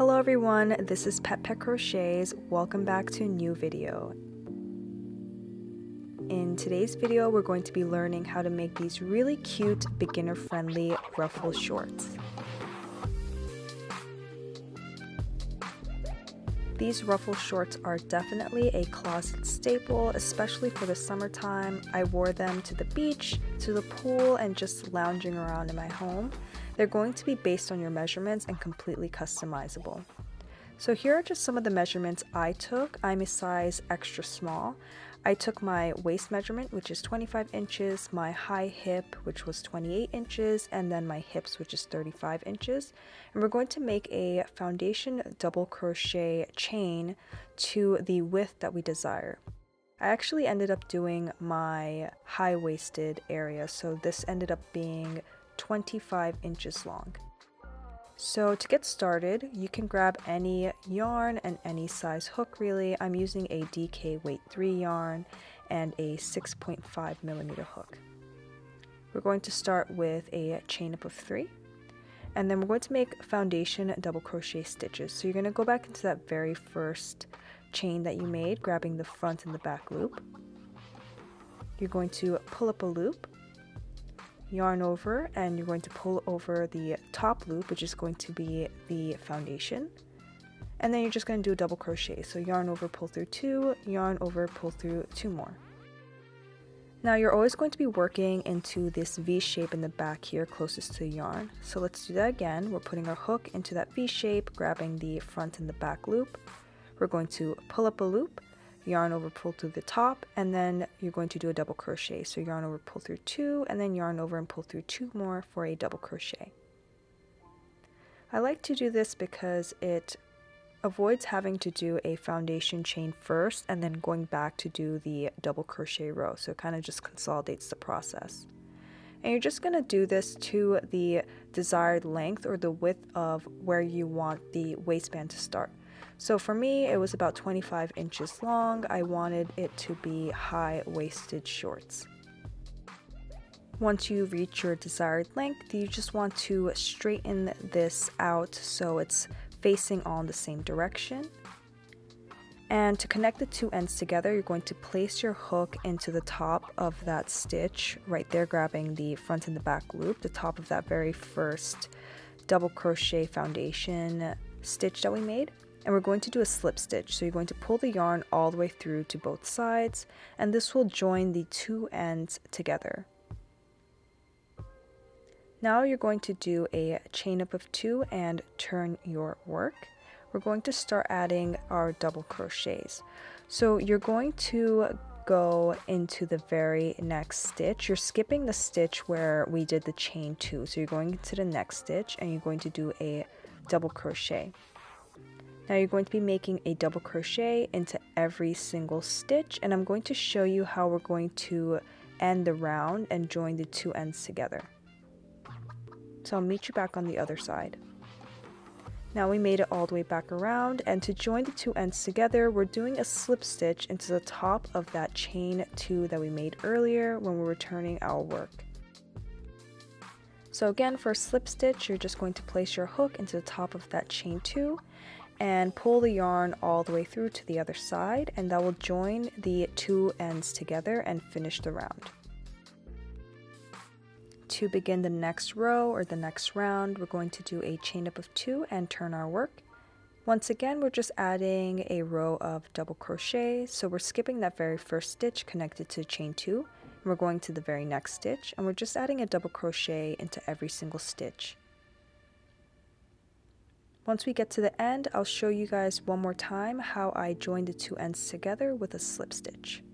Hello everyone, this is Pet Pet Crochets. Welcome back to a new video. In today's video, we're going to be learning how to make these really cute, beginner-friendly ruffle shorts. These ruffle shorts are definitely a closet staple, especially for the summertime. I wore them to the beach, to the pool, and just lounging around in my home. They're going to be based on your measurements and completely customizable. So here are just some of the measurements I took. I'm a size extra small. I took my waist measurement, which is 25 inches, my high hip, which was 28 inches, and then my hips, which is 35 inches. And we're going to make a foundation double crochet chain to the width that we desire. I actually ended up doing my high-waisted area, so this ended up being 25 inches long. So to get started, you can grab any yarn and any size hook really. I'm using a DK weight 3 yarn and a 6.5 millimeter hook. We're going to start with a chain up of 3 and then we're going to make foundation double crochet stitches. So you're going to go back into that very first chain that you made, grabbing the front and the back loop. You're going to pull up a loop yarn over and you're going to pull over the top loop which is going to be the foundation. And then you're just going to do a double crochet. So yarn over pull through two yarn over pull through two more. Now you're always going to be working into this V shape in the back here closest to the yarn. So let's do that again. We're putting our hook into that V shape grabbing the front and the back loop. We're going to pull up a loop yarn over pull through the top and then you're going to do a double crochet. So yarn over pull through two and then yarn over and pull through two more for a double crochet. I like to do this because it avoids having to do a foundation chain first and then going back to do the double crochet row. So it kind of just consolidates the process. And you're just going to do this to the desired length or the width of where you want the waistband to start so for me, it was about 25 inches long. I wanted it to be high-waisted shorts. Once you reach your desired length, you just want to straighten this out so it's facing all in the same direction. And to connect the two ends together, you're going to place your hook into the top of that stitch, right there grabbing the front and the back loop, the top of that very first double crochet foundation stitch that we made and we're going to do a slip stitch. So you're going to pull the yarn all the way through to both sides and this will join the two ends together. Now you're going to do a chain up of two and turn your work. We're going to start adding our double crochets. So you're going to go into the very next stitch. You're skipping the stitch where we did the chain two. So you're going into the next stitch and you're going to do a double crochet. Now you're going to be making a double crochet into every single stitch and I'm going to show you how we're going to end the round and join the two ends together. So I'll meet you back on the other side. Now we made it all the way back around and to join the two ends together we're doing a slip stitch into the top of that chain 2 that we made earlier when we're returning our work. So again for a slip stitch you're just going to place your hook into the top of that chain 2 and pull the yarn all the way through to the other side and that will join the two ends together and finish the round. To begin the next row or the next round, we're going to do a chain up of two and turn our work. Once again, we're just adding a row of double crochet. So we're skipping that very first stitch connected to chain two. And we're going to the very next stitch and we're just adding a double crochet into every single stitch. Once we get to the end, I'll show you guys one more time how I joined the two ends together with a slip stitch.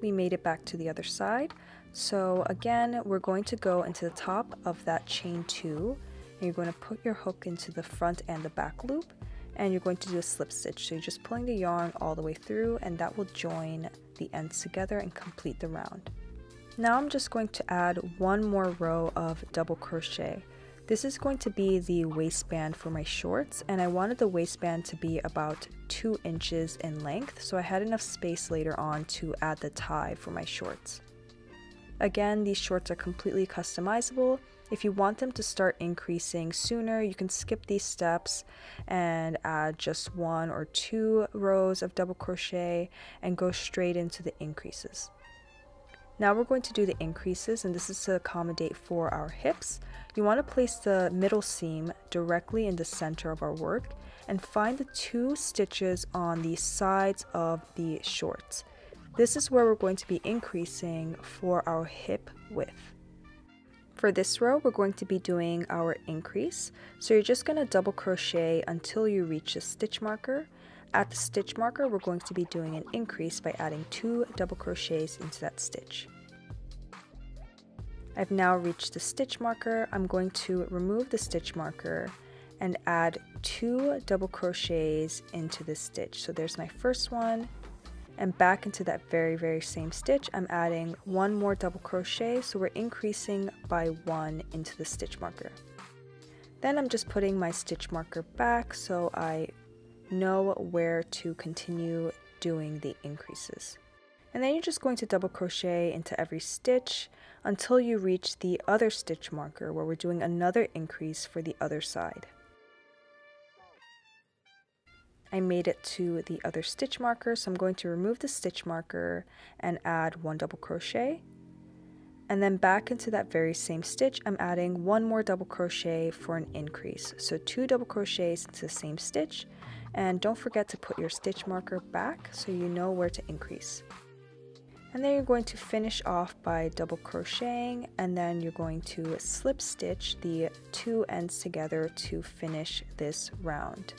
We made it back to the other side. So again, we're going to go into the top of that chain two, and you're going to put your hook into the front and the back loop, and you're going to do a slip stitch. So you're just pulling the yarn all the way through, and that will join the ends together and complete the round. Now I'm just going to add one more row of double crochet. This is going to be the waistband for my shorts and I wanted the waistband to be about 2 inches in length so I had enough space later on to add the tie for my shorts. Again, these shorts are completely customizable. If you want them to start increasing sooner, you can skip these steps and add just one or two rows of double crochet and go straight into the increases. Now we're going to do the increases and this is to accommodate for our hips. You want to place the middle seam directly in the center of our work and find the two stitches on the sides of the shorts. This is where we're going to be increasing for our hip width. For this row, we're going to be doing our increase. So you're just going to double crochet until you reach the stitch marker. At the stitch marker, we're going to be doing an increase by adding two double crochets into that stitch. I've now reached the stitch marker. I'm going to remove the stitch marker and add two double crochets into this stitch. So there's my first one and back into that very very same stitch I'm adding one more double crochet so we're increasing by one into the stitch marker then I'm just putting my stitch marker back so I know where to continue doing the increases. And then you're just going to double crochet into every stitch until you reach the other stitch marker where we're doing another increase for the other side. I made it to the other stitch marker so I'm going to remove the stitch marker and add one double crochet. And then back into that very same stitch I'm adding one more double crochet for an increase. So two double crochets into the same stitch and don't forget to put your stitch marker back so you know where to increase and then you're going to finish off by double crocheting and then you're going to slip stitch the two ends together to finish this round.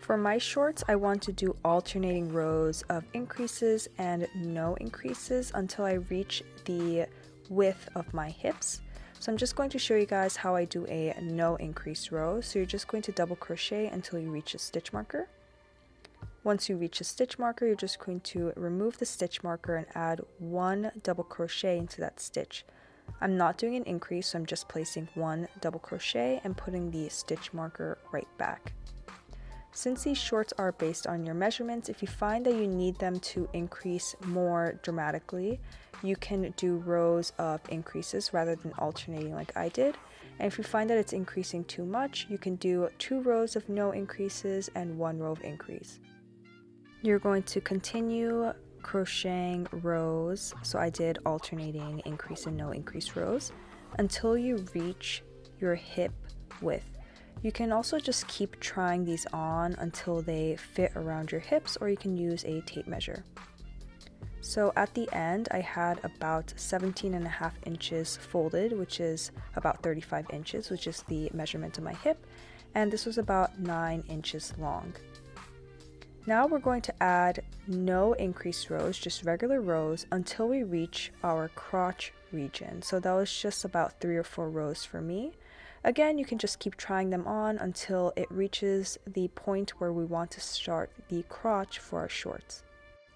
For my shorts, I want to do alternating rows of increases and no increases until I reach the width of my hips. So I'm just going to show you guys how I do a no increase row. So you're just going to double crochet until you reach a stitch marker. Once you reach a stitch marker, you're just going to remove the stitch marker and add one double crochet into that stitch. I'm not doing an increase, so I'm just placing one double crochet and putting the stitch marker right back. Since these shorts are based on your measurements, if you find that you need them to increase more dramatically, you can do rows of increases rather than alternating like I did. And if you find that it's increasing too much, you can do two rows of no increases and one row of increase. You're going to continue crocheting rows, so I did alternating increase and no increase rows, until you reach your hip width. You can also just keep trying these on until they fit around your hips or you can use a tape measure. So at the end, I had about 17 and a half inches folded, which is about 35 inches, which is the measurement of my hip, and this was about 9 inches long. Now we're going to add no increased rows, just regular rows until we reach our crotch region. So that was just about 3 or 4 rows for me. Again, you can just keep trying them on until it reaches the point where we want to start the crotch for our shorts.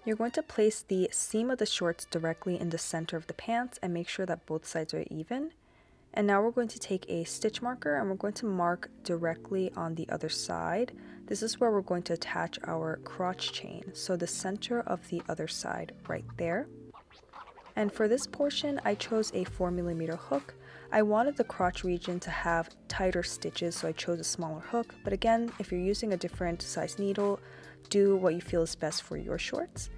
You're going to place the seam of the shorts directly in the center of the pants and make sure that both sides are even. And now we're going to take a stitch marker and we're going to mark directly on the other side. This is where we're going to attach our crotch chain. So the center of the other side right there. And for this portion, I chose a 4mm hook I wanted the crotch region to have tighter stitches so I chose a smaller hook, but again, if you're using a different size needle, do what you feel is best for your shorts.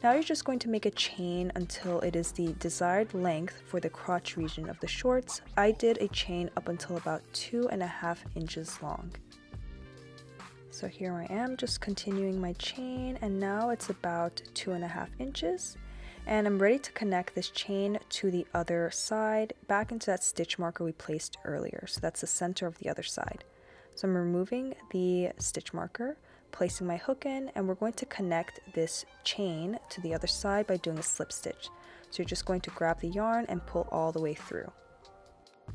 Now you're just going to make a chain until it is the desired length for the crotch region of the shorts. I did a chain up until about two and a half inches long. So here I am just continuing my chain and now it's about two and a half inches and I'm ready to connect this chain to the other side back into that stitch marker we placed earlier. So that's the center of the other side. So I'm removing the stitch marker, placing my hook in, and we're going to connect this chain to the other side by doing a slip stitch. So you're just going to grab the yarn and pull all the way through.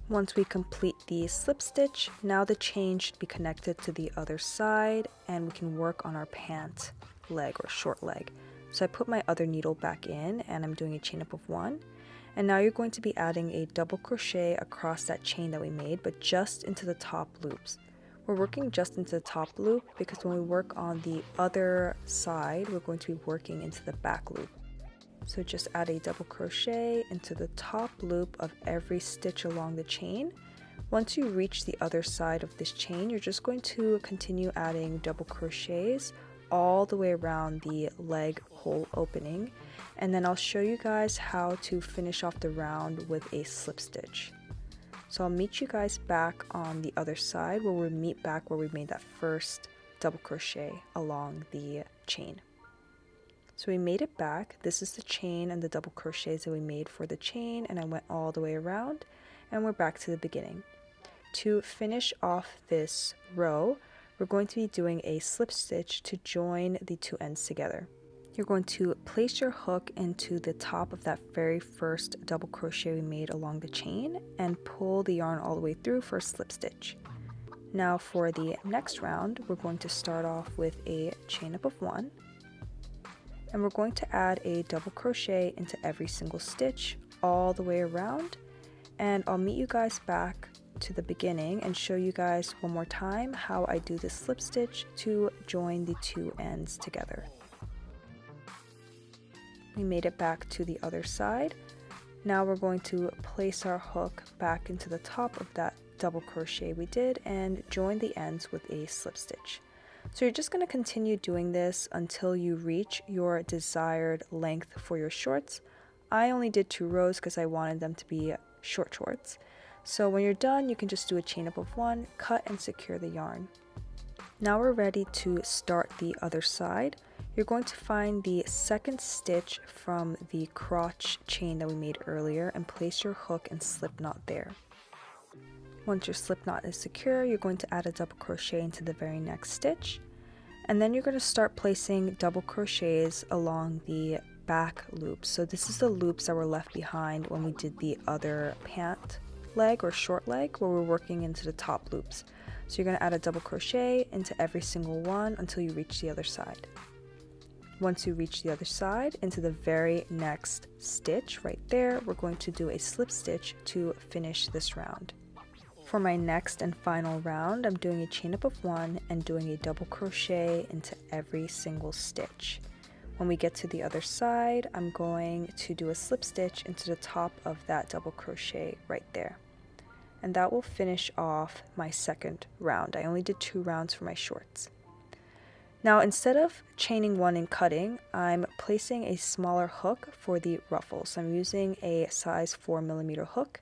Once we complete the slip stitch, now the chain should be connected to the other side and we can work on our pant leg or short leg. So I put my other needle back in and I'm doing a chain up of one. And now you're going to be adding a double crochet across that chain that we made, but just into the top loops. We're working just into the top loop because when we work on the other side, we're going to be working into the back loop. So just add a double crochet into the top loop of every stitch along the chain. Once you reach the other side of this chain, you're just going to continue adding double crochets all the way around the leg hole opening. And then I'll show you guys how to finish off the round with a slip stitch. So I'll meet you guys back on the other side where we meet back where we made that first double crochet along the chain. So we made it back. This is the chain and the double crochets that we made for the chain and I went all the way around and we're back to the beginning. To finish off this row, we're going to be doing a slip stitch to join the two ends together. You're going to place your hook into the top of that very first double crochet we made along the chain and pull the yarn all the way through for a slip stitch. Now for the next round, we're going to start off with a chain up of one, and we're going to add a double crochet into every single stitch all the way around and I'll meet you guys back to the beginning and show you guys one more time how I do this slip stitch to join the two ends together. We made it back to the other side. Now we're going to place our hook back into the top of that double crochet we did and join the ends with a slip stitch. So you're just going to continue doing this until you reach your desired length for your shorts. I only did two rows because I wanted them to be short shorts. So when you're done, you can just do a chain up of one, cut and secure the yarn. Now we're ready to start the other side. You're going to find the second stitch from the crotch chain that we made earlier and place your hook and slip knot there. Once your slip knot is secure, you're going to add a double crochet into the very next stitch. And then you're going to start placing double crochets along the back loops. So this is the loops that were left behind when we did the other pant leg or short leg where we're working into the top loops. So you're going to add a double crochet into every single one until you reach the other side. Once you reach the other side, into the very next stitch right there, we're going to do a slip stitch to finish this round. For my next and final round, I'm doing a chain up of one and doing a double crochet into every single stitch. When we get to the other side, I'm going to do a slip stitch into the top of that double crochet right there. And that will finish off my second round. I only did two rounds for my shorts. Now instead of chaining one and cutting, I'm placing a smaller hook for the ruffles. So I'm using a size 4 millimeter hook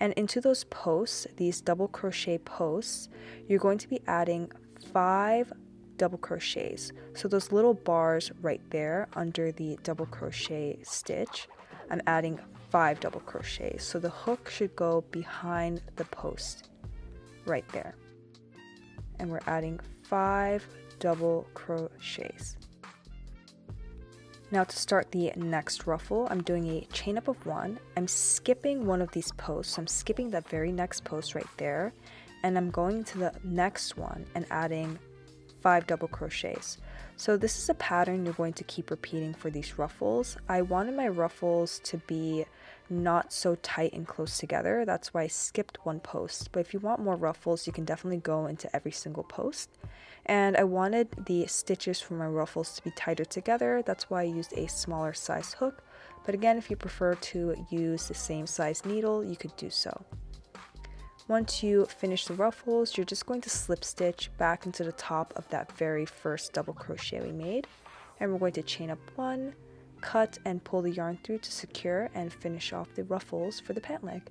and into those posts, these double crochet posts, you're going to be adding five double crochets. So those little bars right there under the double crochet stitch, I'm adding five double crochets. So the hook should go behind the post right there. And we're adding five double crochets. Now to start the next ruffle, I'm doing a chain up of one. I'm skipping one of these posts. I'm skipping that very next post right there. And I'm going to the next one and adding five double crochets. So this is a pattern you're going to keep repeating for these ruffles. I wanted my ruffles to be not so tight and close together. That's why I skipped one post. But if you want more ruffles, you can definitely go into every single post and I wanted the stitches for my ruffles to be tighter together that's why I used a smaller size hook but again if you prefer to use the same size needle you could do so. Once you finish the ruffles you're just going to slip stitch back into the top of that very first double crochet we made and we're going to chain up one, cut and pull the yarn through to secure and finish off the ruffles for the pant leg.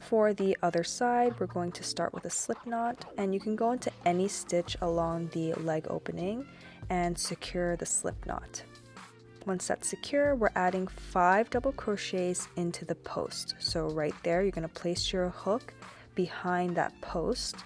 For the other side, we're going to start with a slip knot and you can go into any stitch along the leg opening and secure the slip knot. Once that's secure, we're adding five double crochets into the post. So right there, you're gonna place your hook behind that post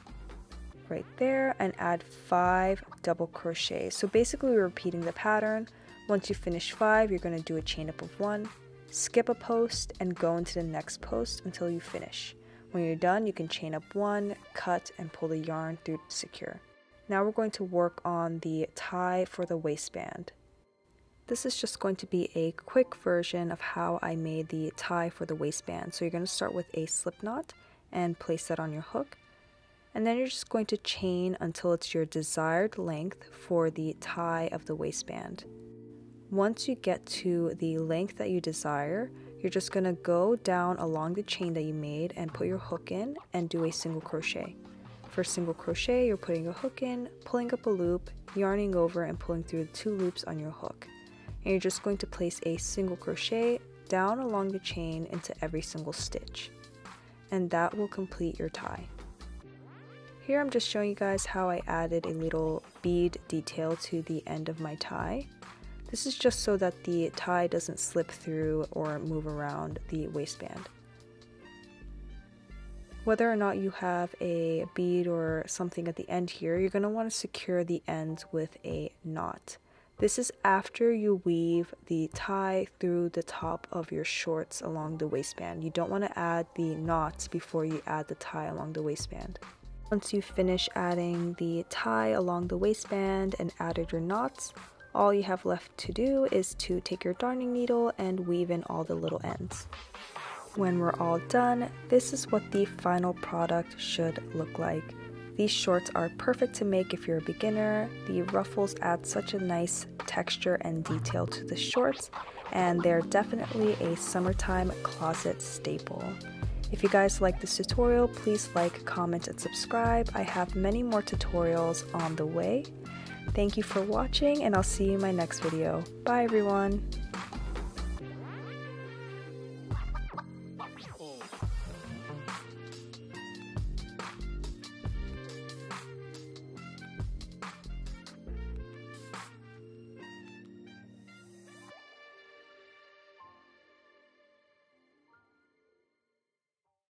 right there and add five double crochets. So basically we're repeating the pattern. Once you finish five, you're gonna do a chain up of one, skip a post, and go into the next post until you finish. When you're done, you can chain up one, cut, and pull the yarn through to secure. Now we're going to work on the tie for the waistband. This is just going to be a quick version of how I made the tie for the waistband. So you're going to start with a slip knot and place that on your hook. And then you're just going to chain until it's your desired length for the tie of the waistband. Once you get to the length that you desire, you're just going to go down along the chain that you made and put your hook in and do a single crochet. For single crochet, you're putting a hook in, pulling up a loop, yarning over and pulling through the two loops on your hook. And you're just going to place a single crochet down along the chain into every single stitch. And that will complete your tie. Here I'm just showing you guys how I added a little bead detail to the end of my tie. This is just so that the tie doesn't slip through or move around the waistband. Whether or not you have a bead or something at the end here, you're going to want to secure the ends with a knot. This is after you weave the tie through the top of your shorts along the waistband. You don't want to add the knots before you add the tie along the waistband. Once you finish adding the tie along the waistband and added your knots, all you have left to do is to take your darning needle and weave in all the little ends. When we're all done, this is what the final product should look like. These shorts are perfect to make if you're a beginner. The ruffles add such a nice texture and detail to the shorts, and they're definitely a summertime closet staple. If you guys like this tutorial, please like, comment, and subscribe. I have many more tutorials on the way. Thank you for watching, and I'll see you in my next video. Bye, everyone!